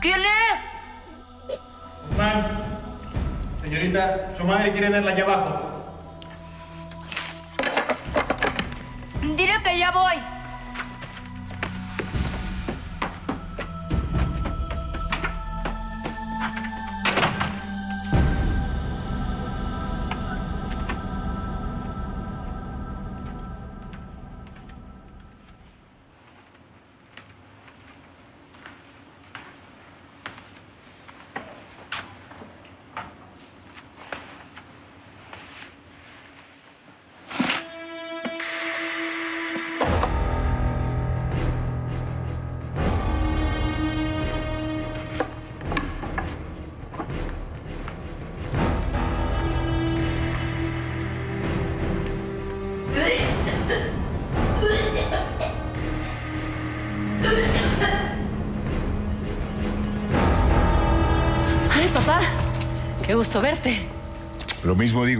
¿Quién es? Guzmán, señorita, su madre quiere verla allá abajo. Dile que ya voy. Ay, papá, qué gusto verte. Lo mismo digo.